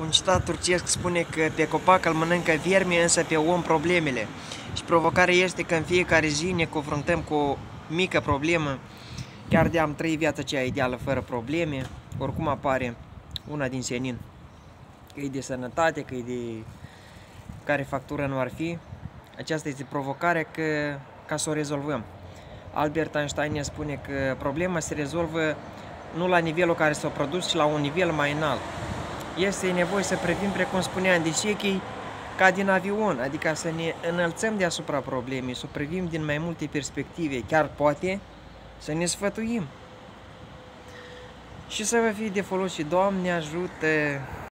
Un citat turcesc spune că pe copac îl mănâncă viermi, însă pe om problemele. Și provocarea este că în fiecare zi ne confruntăm cu o mică problemă. Chiar de am trăit viața cea ideală fără probleme, oricum apare una din senin. Că e de sănătate, că e de care factură nu ar fi. Aceasta este provocarea că, ca să o rezolvăm. Albert Einstein ne spune că problema se rezolvă nu la nivelul care s-a produs, ci la un nivel mai înalt este nevoie să privim, precum spunea Andișechii, ca din avion, adică să ne înălțăm deasupra problemei, să o privim din mai multe perspective, chiar poate să ne sfătuim. Și să vă fie de folos și Doamne ajută!